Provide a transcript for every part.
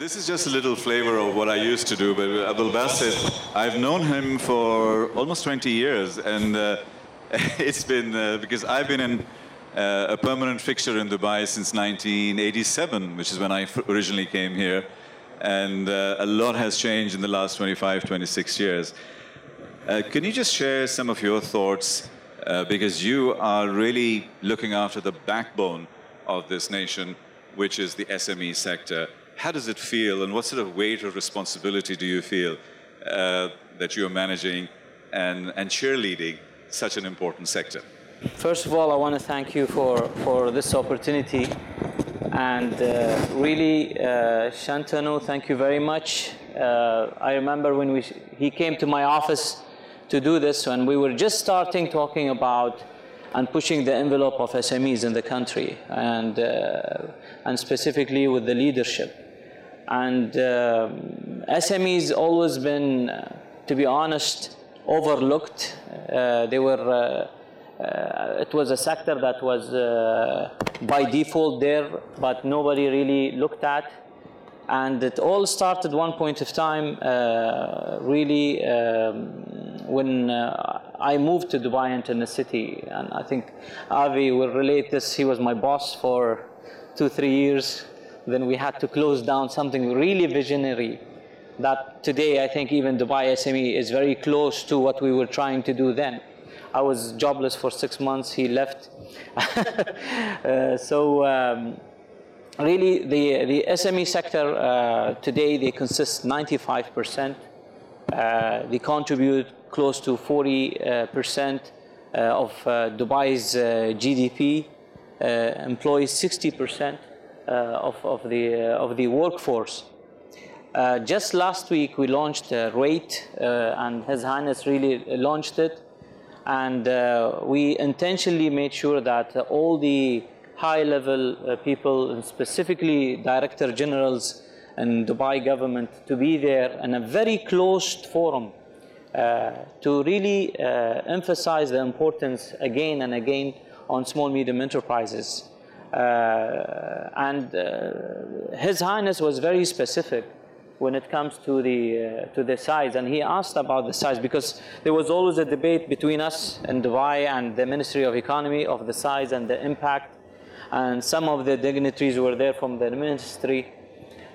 this is just a little flavor of what I used to do. But Abdul Baset, I've known him for almost 20 years, and uh, it's been uh, because I've been in, uh, a permanent fixture in Dubai since 1987, which is when I originally came here, and uh, a lot has changed in the last 25, 26 years. Uh, can you just share some of your thoughts? Uh, because you are really looking after the backbone of this nation, which is the SME sector. How does it feel, and what sort of weight or responsibility do you feel uh, that you're managing and, and cheerleading such an important sector? First of all, I want to thank you for, for this opportunity. And uh, really, uh, Shantanu, thank you very much. Uh, I remember when we, he came to my office to do this, and we were just starting talking about and pushing the envelope of SMEs in the country, and, uh, and specifically with the leadership. And uh, SMEs always been, uh, to be honest, overlooked. Uh, they were, uh, uh, it was a sector that was by default there, but nobody really looked at. And it all started one point of time, really um, when I moved to Dubai into the city, and I think Avi will relate this. He was my boss for two, three years. Then we had to close down something really visionary. That today, I think even Dubai SME is very close to what we were trying to do then. I was jobless for six months. He left. uh, so. Um, really, the, the SME sector uh, today, they consist 95%. Uh, they contribute close to 40% uh, of uh, Dubai's GDP, employs 60% of, of, the, of the workforce. Uh, just last week, we launched uh, RATE, uh, and His Highness really launched it. And we intentionally made sure that all the high level people, and specifically director generals and Dubai government, to be there in a very closed forum uh, to really uh, emphasize the importance again and again on small medium enterprises. Uh, and His Highness was very specific when it comes to the uh, to the size. And he asked about the size because there was always a debate between us and Dubai and the Ministry of Economy of the size and the impact. And some of the dignitaries were there from the ministry.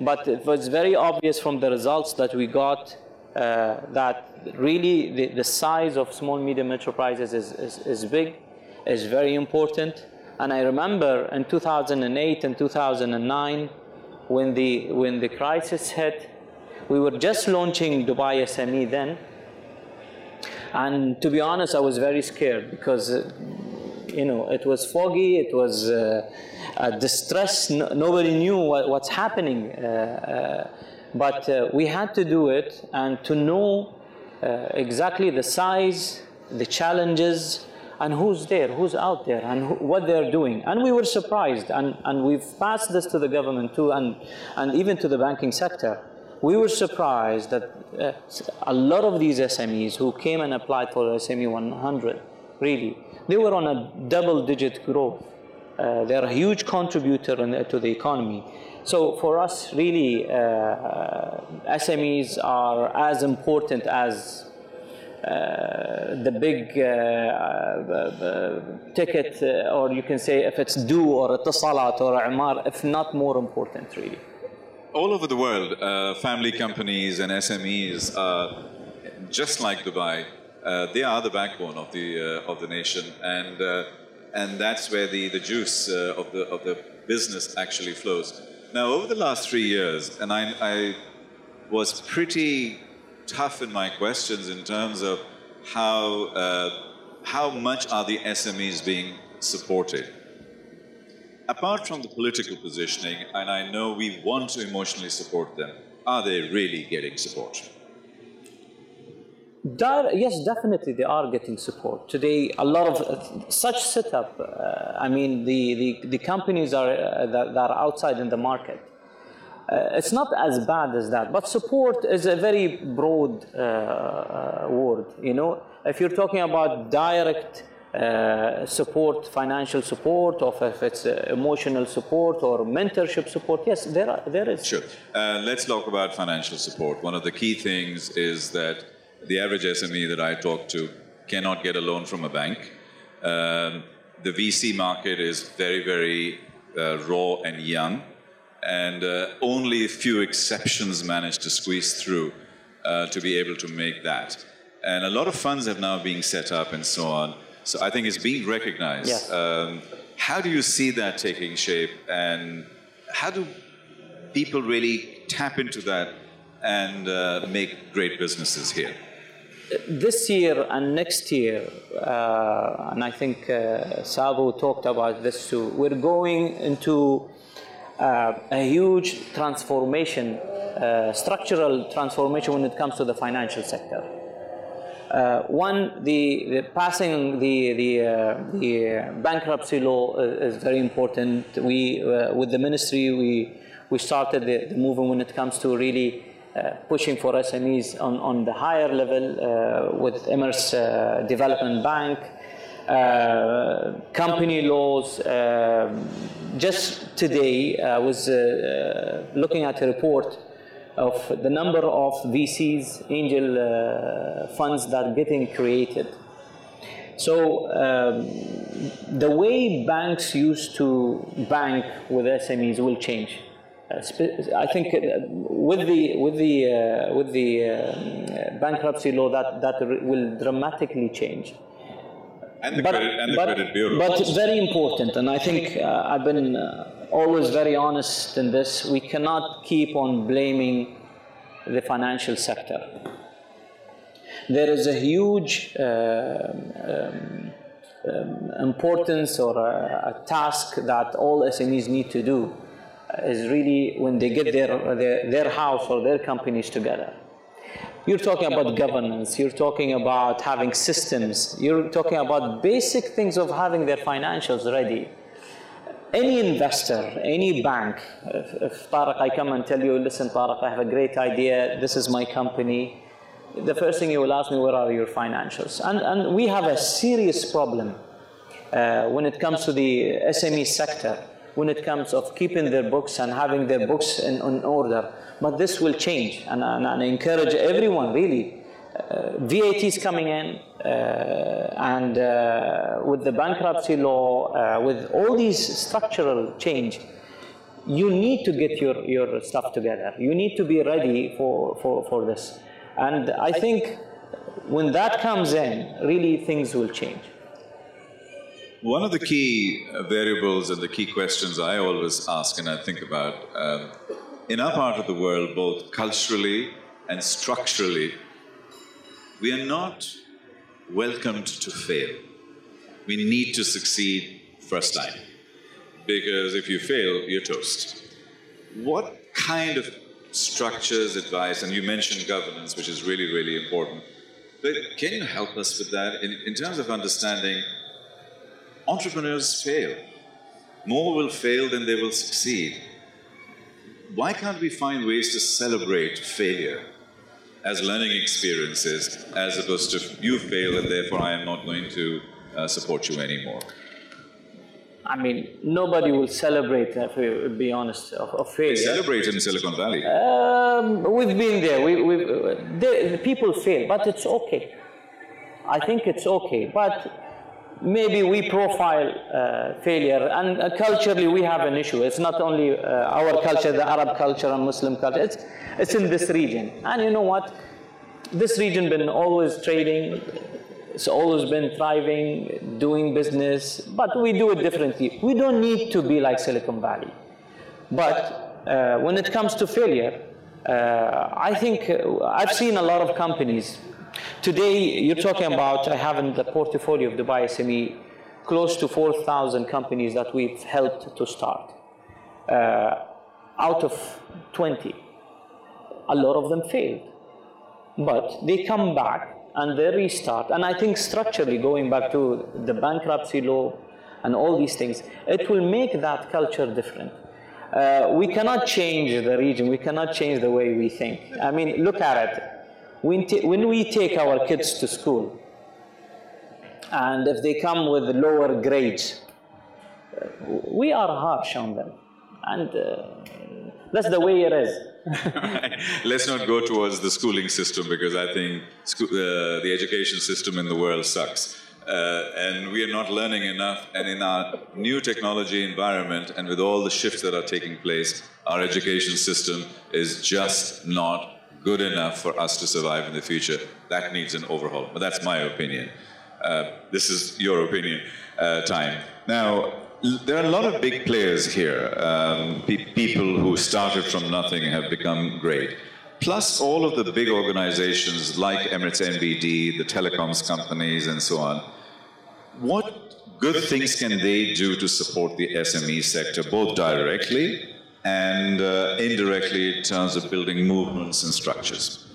But it was very obvious from the results that we got uh, that really the, the size of small medium enterprises is, is, is big, is very important. And I remember in 2008 and 2009, when the, when the crisis hit, we were just launching Dubai SME then. And to be honest, I was very scared because, uh, you know, it was foggy, it was uh, distress, no, nobody knew what, what's happening. Uh, uh but uh, we had to do it and to know exactly the size, the challenges, and who's there, who's out there, and who, what they're doing. And we were surprised, and, and we've passed this to the government too, and, and even to the banking sector. We were surprised that uh, a lot of these SMEs who came and applied for SME 100, really, they were on a double digit growth. Uh, they're a huge contributor in, to the economy. So for us, really, uh, SMEs are as important as the big uh, uh ticket, uh, or you can say if it's du or Etisalat or Emaar, if not more important, really. All over the world, uh, family companies and SMEs are just like Dubai. they are the backbone of the of the nation, and and that's where the the juice of the of the business actually flows. Now, over the last three years, and I, I was pretty tough in my questions in terms of how, uh, how much are the SMEs being supported. Apart from the political positioning, and I know we want to emotionally support them, are they really getting support? yes, definitely they are getting support. Today, a lot of such setup, uh, I mean, the, the, the companies are, uh, that, that, are outside in the market. Uh, it's not as bad as that, but support is a very broad uh, uh, word. You know, if you're talking about direct uh, support, financial support, or if it's uh, emotional support or mentorship support. Yes, there, are, there is. Sure. Uh, let's talk about financial support. One of the key things is that the average SME that I talk to cannot get a loan from a bank. Um, the VC market is very, very raw and young, and uh, only a few exceptions manage to squeeze through uh, to be able to make that. And a lot of funds have now been set up and so on. So I think it's being recognized. Yes. Um, how do you see that taking shape, and how do people really tap into that and uh, make great businesses here? this year and next year, uh, and I think uh, Sabu talked about this too, we're going into uh, a huge transformation, uh, structural transformation when it comes to the financial sector. Uh, one, the, the passing the the, uh, the bankruptcy law is very important. We, uh, with the ministry, we we started the, the movement when it comes to really uh, pushing for SMEs on, on the higher level uh, with uh, Development Bank, uh, company laws. Um, just today, I was uh, looking at a report of the number of VCs, angel uh, funds that are getting created. So um, the way banks used to bank with SMEs will change. Uh, I think uh, with the with the uh, with the um, bankruptcy law that that will dramatically change. And the, credit, and the but, credit bureau. But very important, and I think uh, I've been uh, always very honest in this. We cannot keep on blaming the financial sector. There is a huge uh, um, um, importance or a, a task that all SMEs need to do is really when they get their, their, their house or their companies together. You're talking about governance, you're talking about having systems, you're talking about basic things of having their financials ready. Any investor, any bank, if, if Tariq, I come and tell you, listen, Tariq, I have a great idea, this is my company, the first thing you will ask me, where are your financials? And, and we have a serious problem uh, when it comes to the SME sector when it comes of keeping their books and having their books in, in order. But this will change, and, and, and I encourage everyone really. Uh, VAT is coming in, uh, and uh, with the bankruptcy law, uh, with all these structural change, you need to get your, your stuff together. You need to be ready for, for, for this. And I think when that comes in, really things will change. One of the key variables and the key questions I always ask and I think about um, in our part of the world, both culturally and structurally, we are not welcomed to fail. We need to succeed first time. Because if you fail, you're toast. What kind of structures, advice, and you mentioned governance, which is really, really important. But can you help us with that in, in terms of understanding entrepreneurs fail. More will fail than they will succeed. Why can't we find ways to celebrate failure as learning experiences as opposed to you fail and therefore I am not going to uh, support you anymore? I mean, nobody will celebrate, if we be honest, of, of failure. They celebrate in Silicon Valley. Um, we've been there. We, we, the, the people fail, but it's okay. I think it's okay. But maybe we profile uh, failure. And uh, culturally we have an issue. It's not only uh, our culture the arab culture and muslim culture. It's, it's in this region. And you know what? This region been always trading. It's always been thriving doing business. But we do it differently. We don't need to be like silicon valley. But uh, when it comes to failure uh, i think uh, i've seen a lot of companies Today, you're talking about, I have in the portfolio of Dubai SME close to 4,000 companies that we've helped to start. Uh, out of 20, a lot of them failed. But they come back and they restart. And I think structurally, going back to the bankruptcy law and all these things, it will make that culture different. Uh, we cannot change the region, we cannot change the way we think. I mean, look at it when, when we take our kids to school, and if they come with lower grades, uh, we are harsh on them. And uh, that's the way it is. Let's not go towards the schooling system because I think uh, the education system in the world sucks. Uh, and we are not learning enough. And in our new technology environment, and with all the shifts that are taking place, our education system is just not good enough for us to survive in the future. That needs an overhaul. But that's my opinion. Uh, this is your opinion, uh, time. Now, there are a lot of big players here. Um, pe- people who started from nothing have become great. Plus, all of the big organizations like Emirates NBD, the telecoms companies, and so on. What good things can they do to support the SME sector, both directly and uh, indirectly in terms of building movements and structures?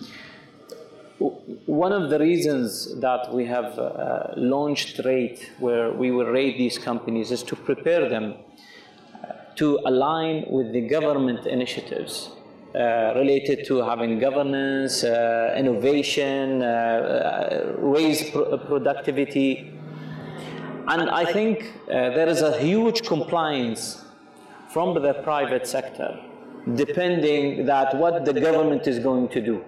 One of the reasons that we have uh, launched RATE, where we will rate these companies, is to prepare them uh, to align with the government initiatives uh, related to having governance, uh, innovation, uh, uh, raise pr- productivity. And I think uh, there is a huge compliance from the private sector, depending that what the government is going to do.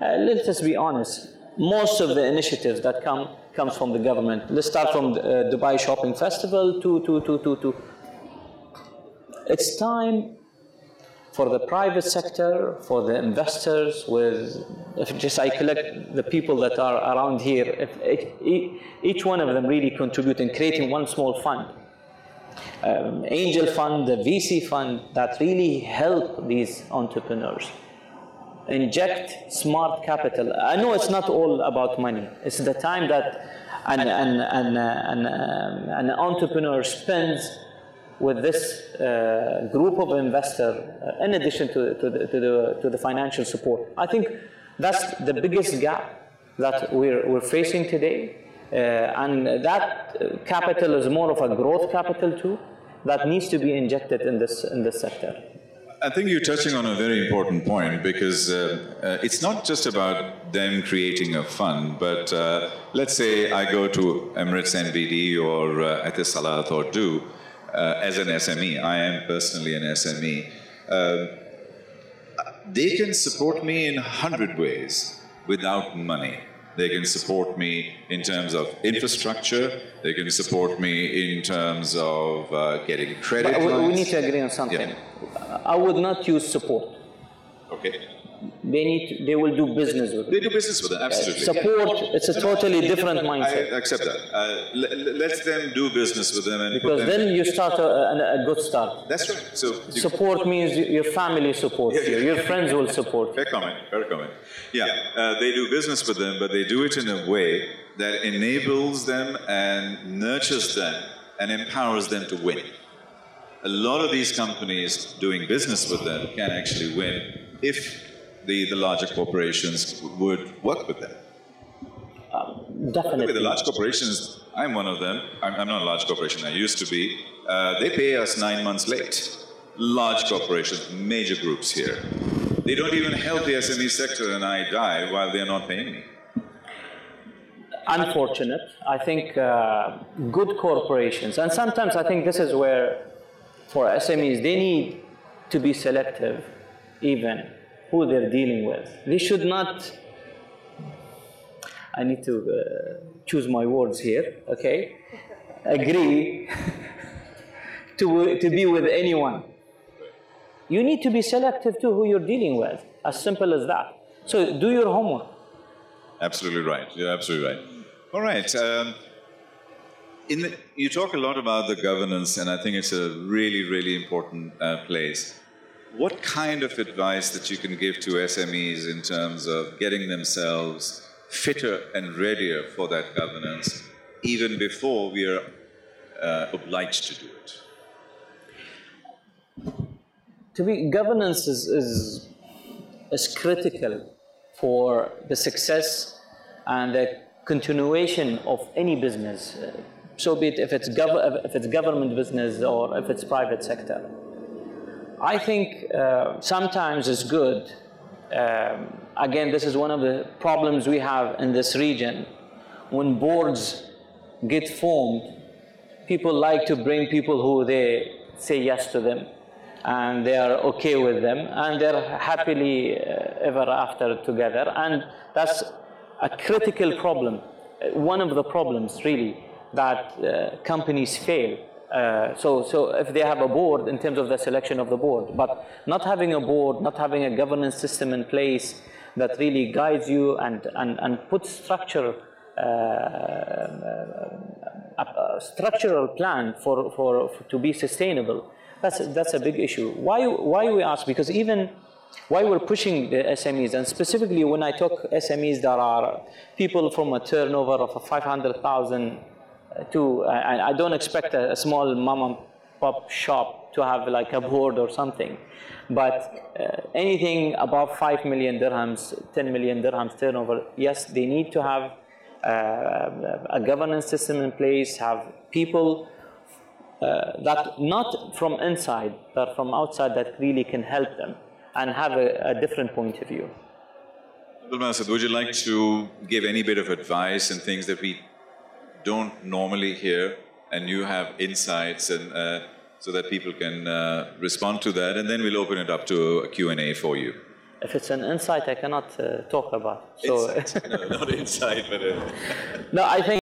Uh, let us be honest. Most of the initiatives that come comes from the government. Let's start from the uh, Dubai Shopping Festival to to to to to. It's time for the private sector, for the investors. With if just I collect the people that are around here, if each, each one of them really contribute in creating one small fund, um, angel fund, the VC fund that really help these entrepreneurs inject smart capital. I know it's not all about money. It's the time that an, an, an, an, um, an entrepreneur spends with this uh, group of investors, uh, in addition to, to, the, to, the, to the financial support. I think that's the biggest gap that we're, we're facing today. Uh, and that capital is more of a growth capital too that needs to be injected in this, in this sector. I think you're touching on a very important point because uh, uh, it's not just about them creating a fund, but uh, let's say I go to Emirates NBD or uh, Etisalat or du uh, as an SME. I am personally an SME. Uh, they can support me in a hundred ways without money. They can support me in terms of infrastructure. They can support me in terms of uh, getting credit. We, we need to agree on something. I would not use support. Okay. They need to, they will do business with them. They it. do business with them, absolutely. Support, it's a totally different mindset. I mindset. accept that. Uh, let, let them do business with them and put Because them. then you start a, a, a good start. That's right. So, you, Support means y- your family supports you, your friends will support you. fair comment, fair comment. Yeah, uh, they do business with them, but they do it in a way that enables them and nurtures them and empowers them to win. A lot of these companies doing business with them can actually win if the, the larger corporations would work with them. By the way, Definitely. the large corporations, I'm one of them. I'm, I'm not a large corporation, I used to be. Uh, they pay us nine months late. Large corporations, major groups here. They don't even help the SME sector, and I die while they're not paying me. unfortunate. I think uh, good corporations, and sometimes I think this is where, for SMEs, they need to be selective, even who they're dealing with. They should not. I need to uh, choose my words here. Okay, agree to to be with anyone. You need to be selective to who you're dealing with. As simple as that. So do your homework. Absolutely right. You're absolutely right. All right. Um, in the, you talk a lot about the governance, and I think it's a really, really important uh, place. What kind of advice that you can give to SMEs in terms of getting themselves fitter and readier for that governance, even before we are uh, obliged to do it? to be governance is, is, is critical for the success and the continuation of any business, uh, so be it if it's, gov- if it's government business or if it's private sector. I think uh, sometimes it's good. Um, again, this is one of the problems we have in this region when boards get formed, people like to bring people who they say yes to them and they are okay with them and they're happily uh, ever after together. And that's a critical problem, uh, one of the problems really that uh, companies fail. Uh, so, so if they have a board in terms of the selection of the board, but not having a board, not having a governance system in place that really guides you and, and, and puts structure uh, a, a structural plan for, for, for, to be sustainable. That's that's a big issue. Why why we ask? Because even why we're pushing the SMEs, and specifically when I talk SMEs, there are people from a turnover of 500,000 to, I, I don't expect a, a small mom and pop shop to have like a board or something. But uh, anything above 5 million dirhams, 10 million dirhams turnover, yes, they need to have uh, a governance system in place, have people uh, that not from inside, but from outside that really can help them and have a, a different point of view. Abdul would you like to give any bit of advice and things that we don't normally hear and you have insights and uh, so that people can uh, respond to that and then we'll open it up to a Q&A for you. If it's an insight, I cannot uh, talk about. So Insight. no, not insight, but... uh, no, I think.